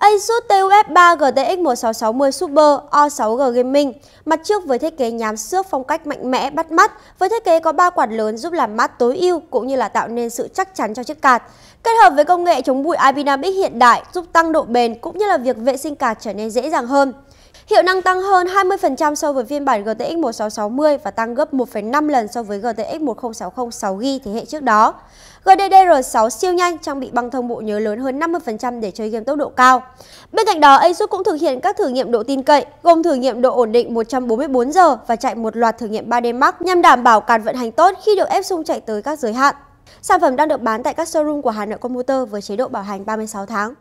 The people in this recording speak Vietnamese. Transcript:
Asus TUF 3 GTX 1660 Super O6G Gaming, mặt trước với thiết kế nhám xước phong cách mạnh mẽ bắt mắt, với thiết kế có ba quạt lớn giúp làm mát tối ưu cũng như là tạo nên sự chắc chắn cho chiếc card. Kết hợp với công nghệ chống bụi Ibinamic hiện đại giúp tăng độ bền cũng như là việc vệ sinh card trở nên dễ dàng hơn. Hiệu năng tăng hơn 20% so với phiên bản GTX 1660 và tăng gấp 1,5 lần so với GTX 1060 6GB thế hệ trước đó. GDDR6 siêu nhanh trang bị băng thông bộ nhớ lớn hơn 50% để chơi game tốc độ cao. Bên cạnh đó, Asus cũng thực hiện các thử nghiệm độ tin cậy, gồm thử nghiệm độ ổn định 144 giờ và chạy một loạt thử nghiệm 3D Max nhằm đảm bảo card vận hành tốt khi được ép xung chạy tới các giới hạn. Sản phẩm đang được bán tại các showroom của Hà Nội Computer với chế độ bảo hành 36 tháng.